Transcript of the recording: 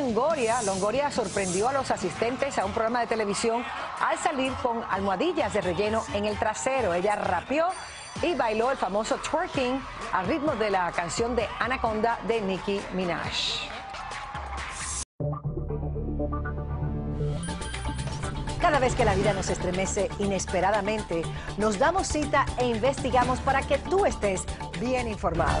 Longoria, Longoria sorprendió a los asistentes a un programa de televisión al salir con almohadillas de relleno en el trasero. Ella rapeó y bailó el famoso twerking al ritmo de la canción de Anaconda de Nicki Minaj. Cada vez que la vida nos estremece inesperadamente, nos damos cita e investigamos para que tú estés bien informado.